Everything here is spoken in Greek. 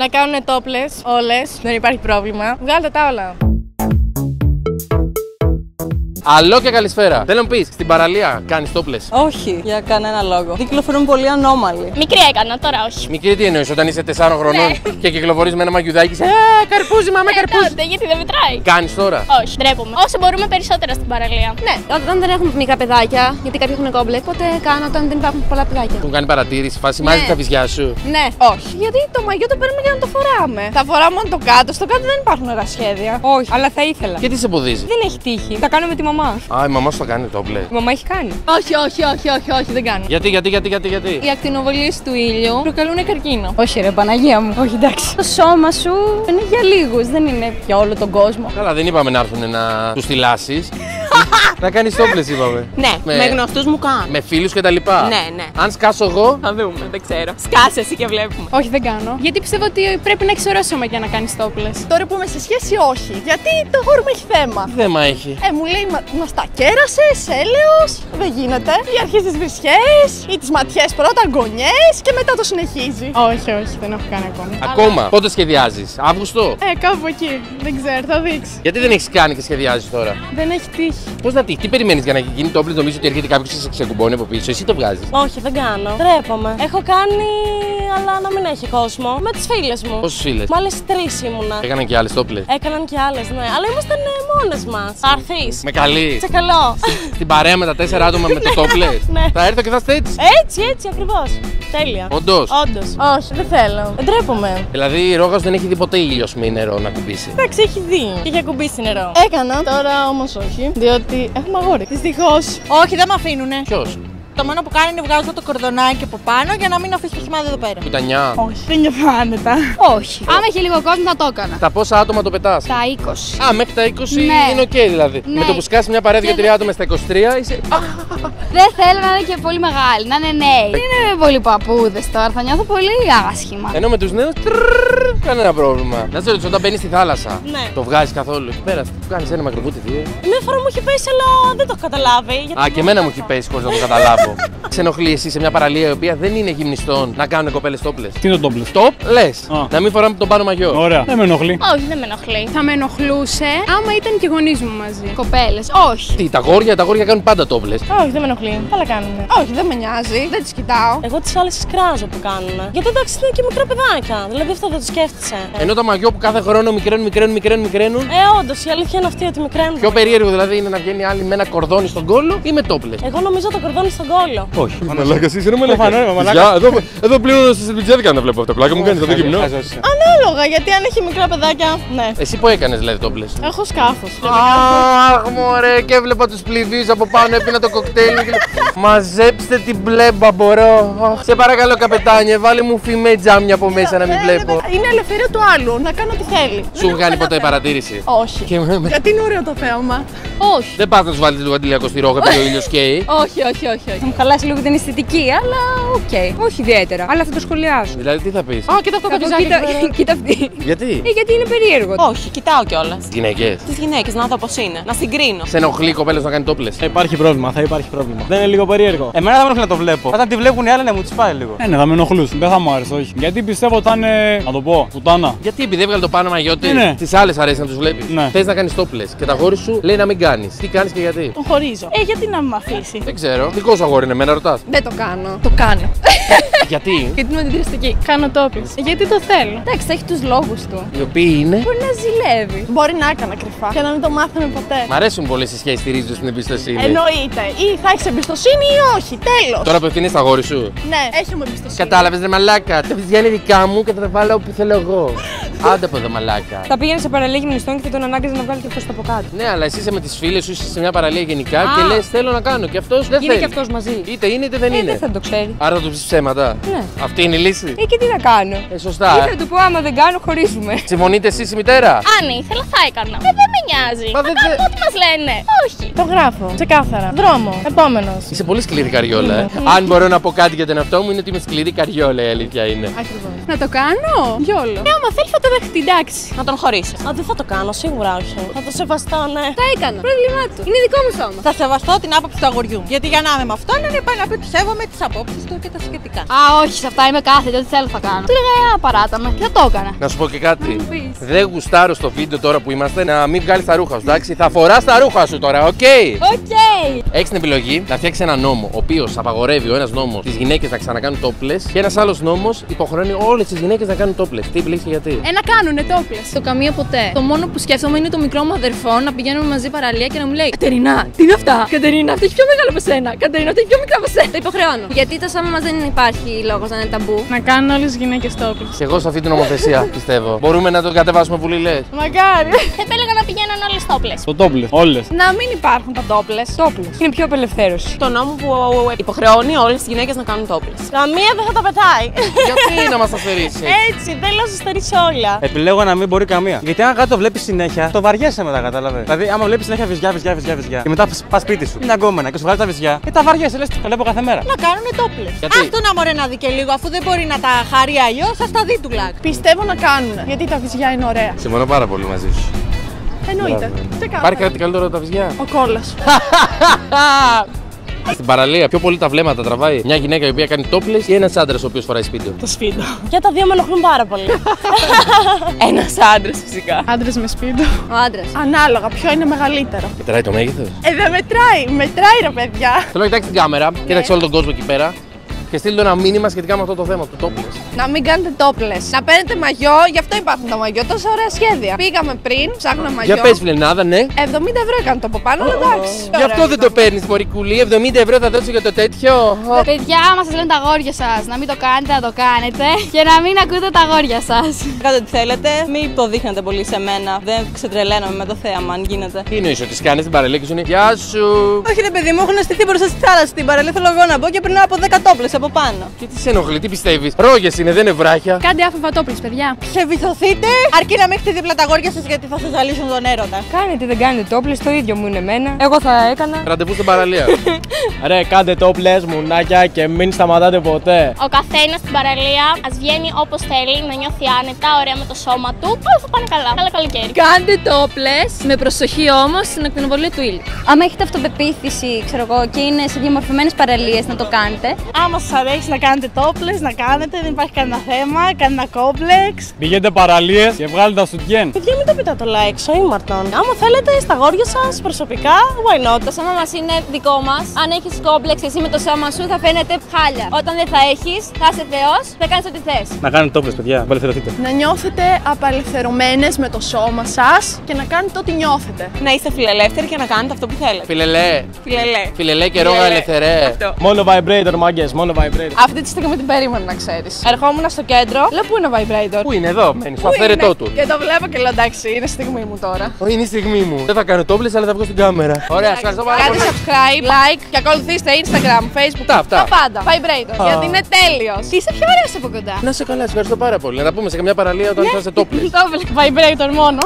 Να κάνουν τόπλες όλες. Δεν υπάρχει πρόβλημα. Βγάλτε τα όλα. Αλλό και καλησπέρα. Θέλω να πεις στην παραλία κάνεις τόπλες. Όχι, για κανένα λόγο. Κυκλοφορούν πολύ ανώμαλοι. Μικρή έκανα, τώρα όχι. Μικρή τι εννοείς όταν είσαι 4 χρονών και κυκλοφορείς με ένα μαγιουδάκι σε. Α, καρπούζι, μαμά, καρπούζι. Τότε, γιατί δεν μετράει. Κάνεις τώρα. Όχι, ντρέπομαι. Όσο μπορούμε περισσότερα στην παραλία. Ναι, όταν δεν έχουν μικρά παιδάκια, γιατί κάποιοι έχουν κόμπλεξ, οπότε κάνω όταν δεν υπάρχουν πολλά παιδάκια. Έχουν κάνει παρατήρηση, φάση μάζεις τα βυζιά σου. Ναι, όχι. Γιατί το μαγιό το παίρνουμε για να το φοράμε. Θα φοράω μόνο το κάτω. Στο κάτω δεν υπάρχουν ωραία σχέδια. Όχι, αλλά θα ήθελα. Και τι σε εμποδίζει; Δεν έχει τύχει. Θα κάνω με τη μαμά. Α, η μαμά σου θα κάνει τόπλε. Η μαμά έχει κάνει. Όχι, όχι, όχι, όχι, όχι, δεν κάνω. Γιατί, γιατί, γιατί, γιατί, γιατί; Οι ακτινοβολίες του ήλιου προκαλούν καρκίνο. Όχι, ρε Παναγία μου. Όχι, εντάξει. Το σώμα σου είναι για λίγους, δεν είναι για όλο τον κόσμο. Καλά, δεν είπαμε να έρθουν να τους τυλάσει. Να κάνεις τόπλε, είπαμε. Ναι, με, με γνωστούς μου κάνω. Με φίλους και τα λοιπά. Ναι, ναι. Αν σκάσω εγώ. Θα δούμε, δεν ξέρω. Σκάσε εσύ και βλέπουμε. Όχι, δεν κάνω. Γιατί πιστεύω ότι πρέπει να έχει ωραίο σώμα για να κάνεις τόπλες. Τώρα που είμαι σε σχέση, όχι. Γιατί το χώρο μου έχει θέμα. Τι θέμα έχει. Ε, μου λέει, μα, μας τα κέρασες, έλεος; Δεν γίνεται. Η αρχή της βρισιές ή τις ματιές πρώτα, γκονιέ και μετά το συνεχίζει. Όχι, όχι, δεν έχω κάνει ακόμη. Ακόμα. Πότε σχεδιάζεις, Αύγουστο; Ε, κάπου εκεί. Δεν ξέρω, θα δείξει. Γιατί δεν έχεις κάνει και σχεδιάζεις τώρα; Δεν έχει τύχει. Πώς να τύχει, τι περιμένεις για να γίνει τόπλε, νομίζω ότι έρχεται κάποιος και σε ξεκουμπώνει από πίσω. Εσύ το βγάζεις. Όχι, δεν κάνω. Τρέπομαι. Έχω κάνει, αλλά να μην έχει κόσμο. Με τις φίλες μου. Πόσες φίλες; Μ' άλλες τρεις ήμουνα. Έκαναν και άλλες τόπλε. Έκαναν και άλλες, ναι. Αλλά ήμασταν μόνες μας. Θα έρθεις. Με καλή. Σε καλό. Στην παρέα με τα τέσσερα άτομα με το τόπλε. Ναι. Θα έρθω και θα είστε έτσι. Έτσι, έτσι ακριβώς. Τέλεια. Όντως; Όντως. Όχι, δεν θέλω. Δεν τρέπομαι. Δηλαδή η ρόγα σου δεν έχει δει ποτέ ήλιος με νερό να ακουμπήσει; Εντάξει, έχει δει. Και έχει ακουμπήσει νερό. Έκανα, τώρα όμως όχι. Διότι έχουμε αγόρι. Δυστυχώς. Όχι, δεν με αφήνουνε. Ποιος. Το μόνο που κάνει είναι βγάζω το κορδονάκι από πάνω για να μην αφήσει το σημάδι εδώ πέρα. Πουτανιά. Όχι, δεν νιώθω άνετα. Όχι. Άμα είχε λίγο κόσμο θα το έκανα. Τα πόσα άτομα το πετάς; Τα 20. Α, μέχρι τα 20 Ναι. είναι οκ δηλαδή. Ναι. Με το που σκάσεις μια παρέα 2-3 άτομα στα 23 είσαι. Α, Δεν θέλω να είναι και πολύ μεγάλοι, να είναι νέοι. Δεν είναι πολύ παππούδες τώρα, θα νιώθω πολύ άσχημα. Ενώ με τους νέους. Κανένα πρόβλημα. Να σε ρωτήσω, όταν μπαίνει στη θάλασσα. Ναι. Το βγάζει καθόλου. Εκεί πέρα, τι κάνει ένα μακροβούτι, δύο. Μια φορά μου έχει πέσει, αλλά δεν το έχω καταλάβει. γιατί Α, και εμένα μου έχει πέσει χωρί να το καταλάβω. Σε ενοχλεί εσύ σε μια παραλία η οποία δεν είναι γυμνιστών να κάνουν κοπέλες τόπλε. Τι είναι το τόπλε. Τοπ, λες. Α. Να μην φοράμε τον πάνω μαγιό. Ωραία. Δεν με ενοχλεί. Όχι, δεν με ενοχλεί. Θα με ενοχλούσε άμα ήταν και γονείς μου μαζί. Κοπέλες, όχι. Τι, τα γόρια, τα γόρια κάνουν πάντα τόπλε. Όχι, δεν με ενοχλεί. Καλά κάνουν. Όχι, δεν με νοιάζει. Δεν τις κοιτάω. Εγώ τις άλλες τις κράζω που κάνουν. Γιατί εντάξει είναι και μικρά παιδάκια. Δηλαδή αυτό δεν το σκέφτησε. Ενώ τα μαγιό που κάθε χρόνο μικραίνουν, μικραίνουν, μικραίνουν, μικραίνουν. Ε, όντως η αλήθεια είναι αυτή ότι μικραίνουν. Πιο περίεργο δηλαδή είναι να βγαίνει άλλη με ένα κορδόνι στον κόλο ή με τόπλε. Εγώ νομίζω το κορδόνι στον κόλο. Όχι. Μαλάκα, εσύ είσαι μαλάκας. Προφανώς, είμαι μαλάκας. Για, Εδώ, εδώ πλήρωνω στη σελπιτζέδικα να βλέπω αυτό. Πλάκα μου κάνει, θα το γυμνό. Ανάλογα, γιατί αν έχει μικρά παιδάκια, ναι. Εσύ που έκανες δηλαδή τόπλε. Έχω σκάφος. Αχ, μωρέ, και έβλεπα τους πληβίου από πάνω, έπινα το κοκτέιλ μου και λέω, Μαζέψτε την μπλέμπα, μπορώ. Αχ, Σε παρακαλώ, καπετάνιε, βάλε μου φημέ τζάμια από μέσα να μην βλέπω. Είναι ελευθερία του άλλου να κάνω ό,τι θέλει. Σου έχουν κάνει ποτέ παρατήρηση; Όχι. Και με- με- Γιατί είναι ωραίο το θέαμα. Όχι. Δεν πα να του βάλετε λίγο αντιλιακό στη ρόγα επειδή ο ήλιος καίει. Όχι, όχι, όχι, όχι. Θα μου χαλάσει λίγο την αισθητική, αλλά οκ. Όχι ιδιαίτερα. Αλλά θα το σχολιάσω. Δηλαδή, τι θα πεις; Α, κοίτα αυτό το κοίτα, βυζάκι. κοίτα αυτή. Γιατί; Ε, γιατί είναι περίεργο. Όχι, κοιτάω κιόλας. Γυναίκες. Τις γυναίκες να δω πώς είναι. Να συγκρίνω. Σε ενοχλεί η κοπέλα να κάνει topless. Θα υπάρχει πρόβλημα, θα υπάρχει πρόβλημα. Δεν είναι λίγο περίεργο. Εμένα δεν με ενοχλεί να το βλέπω. Όταν τη βλέπουν οι άλλοι να μου τη σπάει λίγο. Ε, ναι, θα με ενοχλούσουν. Δεν θα μου άρεσε, όχι. Γιατί πιστεύω ότι θα είναι. Να το πω, πουτάνα. Γιατί επειδή έβγαλε το πάνω μαγιό της, Ναι, ναι. τις άλλες αρέσει να τους βλέπεις. Ναι. Θες να κάνεις τόπλε και τα γόρι σου λέει να μην κάνεις. Τι κάνεις και γιατί; Τον χωρίζω. Ε, γιατί να με αφήσει; Δεν ξέρω. Δικό σου αγόρι είναι, εμένα ρωτάς. Δεν το κάνω. Το κάνω. γιατί; Γιατί είμαι αντιδραστική. Κάνω τόπι. Γιατί το θέλω. Εντάξει, θα έχει τους λόγους του. Οι οποίοι είναι; Μπορεί να ζηλεύει. Μπορεί να έκανα κρυφά και να μην το μάθαμε ποτέ. Μ' αρέσουν πολλέ οι σχέσει στηρίζονται στην εμπιστοσύνη. Εννοείται. Ή θα έχεις εμπιστοσύνη ή όχι. Τέλος. Τώρα απευθύνει στα αγόρι σου. Ναι, έχεις μου εμπιστοσύνη. Κατάλαβες ρε μαλάκα. Τα παιδιά είναι δικά μου και θα τα βάλω όπου θέλω εγώ. Άντε από εδώ μαλάκα. Θα πήγαινε σε παραλία γυμνιστών και θα τον ανάγκαζε να βγάλει και αυτό από κάτω. Ναι, αλλά εσύ είσαι με τις φίλες σου, είσαι σε μια παραλία γενικά και Α. λες θέλω να κάνω. Και αυτός δεν Είναι θέλει. και αυτός μαζί. Είτε είναι είτε δεν Ε, είναι. δεν θα το ξέρει. Άρα θα του πει ψέματα. Ναι. Αυτή είναι η λύση. Ε, και τι να κάνω. Ε, Ή σωστά. θα του πω άμα δεν κάνω, χωρίζουμε. Συμφωνείτε εσείς η μητέρα; Αν ήθελα, θα έκανα. Ε, δεν με νοιάζει. Μα δεν- δεν- Ό,τι μας λένε; Όχι. Το γράφω. Ξεκάθαρα. Δρόμο. Επόμενος. Είσαι πολύ σκληρή καριόλα. Ε. Αν μπορώ να πω κάτι για τον εαυτό μου, είναι ότι είμαι σκληρή καριόλα, η αλήθεια είναι. Ακριβώς. Να το κάνω; Γιόλο. Ε, άμα θέλει θα το δεχτεί, εντάξει. Να τον χωρίσει. Α, δεν θα το κάνω, σίγουρα όχι. Θα το σεβαστώ, ναι. Τα έκανα. Πρόβλημά του. Είναι δικό μου σώμα. Θα σεβαστώ την άποψη του αγοριού μου. Γιατί για να είμαι με αυτόν είναι πάει να πει ότι σέβομαι τις απόψεις του και τα σχετικά. Α, όχι, σε αυτά είμαι κάθετη, ό,τι θέλω θα κάνω. Του έλεγα, «Ε, παράτα με. Και θα το έκανα. Να σου πω και κάτι. Δεν γουστάρω στο βίντεο τώρα που είμαστε να μην βγάλει τα ρούχα σου, εντάξει; Θα φοράς τα ρούχα σου τώρα, ok; Ok. Έχεις την επιλογή να φτιάξεις ένα νόμο, ο οποίος απαγορεύει ο ένας νόμος τις γυναίκες να ξανακάνουν topless και ένας άλλος νόμος υποχρεώνει όλες τις γυναίκες να κάνουν τόπλε. Τι επιλέγει και γιατί; Ε, να κάνουνε topless. Το καμία ποτέ. Το μόνο που σκέφτομαι είναι το μικρό μου αδερφό να πηγαίνουμε μαζί παραλία και να μου λέει Κατερίνα, τι είναι αυτά; Κατερίνα, αυτό έχει πιο μεγάλο από σένα. Κατερίνα, αυτό έχει πιο μικρό από σένα. Το υποχρεώνω. Γιατί το σώμα μας δεν υπάρχει λόγος να είναι ταμπού. Να κάνουν όλες τις γυναίκες topless. Και εγώ σε αυτή την νομοθεσία πιστεύω. Μπορούμε να το κατεβάσουμε που λε. Μαγκάρι. Θα επέλεγα να πηγαίνουν όλες τόπλες. Το τόπλες. Όλες. Να μην υπάρχουν τα τόπλες. Τόπλες. Είναι πιο απελευθέρωση. Το νόμο που υποχρεώνει όλες τις γυναίκες να κάνουν τόπλες. Καμία δεν θα τα πετάει. γιατί να μας τα στερήσει; Έτσι, θέλω να σας στερήσει όλα. Επιλέγω να μην μπορεί καμία. Γιατί αν κάτι το βλέπεις συνέχεια, το βαριέσαι μετά, κατάλαβες. Δηλαδή, άμα βλέπεις συνέχεια βυζιά, βυζιά, βυζιά, βυζιά. Και μετά πας σπίτι σου, είναι αγκόμενα και σου βγάλει τα βυζιά. Και τα βαριέσαι, λες, τα βλέπω κάθε μέρα. Να κάνουν τόπλες. Γιατί; Αυτό να μωρέ να δει και λίγο, αφού δεν μπορεί να τα χαρεί αλλιώς, θα τα δει του λάκ. Πιστεύω να κάνουν. Γιατί τα βυζιά είναι ωραία. Συμφωνώ πάρα πολύ μαζί σου. Εννοείται. Υπάρχει κάτι καλύτερο από τα βυζιά. Ο κόλλα. Στην παραλία, πιο πολύ τα βλέμματα τραβάει μια γυναίκα η οποία κάνει τόπλε ή ένας άντρας ο οποίος φοράει σπίτι. Το σπίτι. Και τα δύο με ενοχλούν πάρα πολύ. Ένας άντρας φυσικά. Άντρες με σπίτι. Ο άντρας. Ανάλογα, ποιο είναι μεγαλύτερο. Μετράει το μέγεθος; Ε, δεν μετράει. Μετράει, ρε παιδιά. Θέλω να κοιτάξεις την κάμερα, κοίταξε όλο τον κόσμο εκεί πέρα και στείλτε ένα μήνυμα σχετικά με αυτό το θέμα του τόπλε. Να μην κάνετε τόπλε. Να παίρνετε μαγιό, γι' αυτό υπάρχουν τα μαγιό. Τόσα ωραία σχέδια. Πήγαμε πριν, ψάχναμε μαγιό. Για πες, Φιλενάδα, ναι. 70 ευρώ έκανε το από πάνω, αλλά εντάξει. Γι' αυτό δεν το παίρνεις, Μωρικούλη. 70 ευρώ θα δώσω για το τέτοιο. Παιδιά, άμα σα λένε τα αγόρια σας να μην το κάνετε, να το κάνετε και να μην ακούτε τα αγόρια σας. Κάντε ό,τι θέλετε. Μην υποδείχνετε πολύ σε μένα. Δεν ξετρελαίνομαι με το θέαμα, αν γίνεται. Τι εννοείς ότι κάνει την παραλία και σου είναι Γεια σου. Όχι, ρε παιδί μου, έχουν στηθεί μπροστά στη θάλασσα στην παραλία. Θέλω εγώ να μπω και περνάω από 10 τόπλε από πάνω. Και τι σε ενοχλεί, τι πιστεύεις; Ρόγες είναι, δεν είναι βράχια. Κάντε άφηβα τόπλε, παιδιά. Ξεβυθωθείτε, αρκεί να μην έχετε δίπλα τα αγόρια σας γιατί θα σας ζαλίσουν τον έρωτα. Κάνετε, δεν κάνετε τόπλες, το ίδιο μου είναι εμένα. Εγώ θα έκανα. Ραντεβού στην παραλία. Ρε, κάντε τόπλες, μουνάκια και μην σταματάτε ποτέ. Ο καθένας στην παραλία ας βγαίνει όπως θέλει, να νιώθει άνετα, ωραία με το σώμα του. Όλα θα πάνε καλά. Καλά καλοκαίρι. Κάντε τόπλες, με προσοχή όμως στην ακτινοβολία του ήλιου. Άμα έχετε αυτοπεποίθηση, ξέρω εγώ, και είναι σε διαμορφωμένες παραλίες να το κάνετε. Άμα σα αρέσει να κάνετε τόπλε, να κάνετε, δεν υπάρχει κανένα θέμα, κανένα κόμπλεξ. Πηγαίνετε παραλίες και βγάλετε τα σουτιέν. Παιδιά, μην το πείτε το like, ο ήμαρτον. Άμα θέλετε στα αγόρια σας προσωπικά, why not; Το σώμα μας είναι δικό μας. Αν έχεις κόμπλεξ εσύ με το σώμα σου, θα φαίνεται χάλια. Όταν δεν θα έχεις, θα είσαι θεός, θα κάνεις ό,τι θες. Να κάνετε τόπλε, παιδιά, απελευθερωθείτε. Να νιώθετε απελευθερωμένες με το σώμα σας και να κάνετε ό,τι νιώθετε. Να είστε φιλελεύθεροι και να κάνετε αυτό που θέλετε. Φιλελέ. Φιλελέ. Φιλελέ και ρόγα Φιλελέ. ελευθερέ. Αυτό. Μόνο vibrator, μάγκες, μόνο vibrator. Αυτή τη στιγμή την περίμενα να ξέρεις. Ερχόμουν στο κέντρο, λέω πού είναι ο vibrator; Πού είναι εδώ, μένει, στο Πού αυθαίρετό είναι; του. Και το βλέπω και λέω εντάξει, είναι στιγμή μου τώρα. Ω, Είναι η στιγμή μου. Δεν θα κάνω τόπλε, αλλά θα βγω στην κάμερα. Ωραία, σας ευχαριστώ πάρα Κάντε πολύ. subscribe, like και ακολουθήστε Instagram, Facebook. Αυτά, αυτά. Τα πάντα. Vibrator. Γιατί είναι τέλειος. Είσαι πιο ωραίος από κοντά. Να σε καλά, σε ευχαριστώ πάρα πολύ. Να τα πούμε σε καμιά παραλία όταν θα είσαι τόπλες. Vibrator μόνο.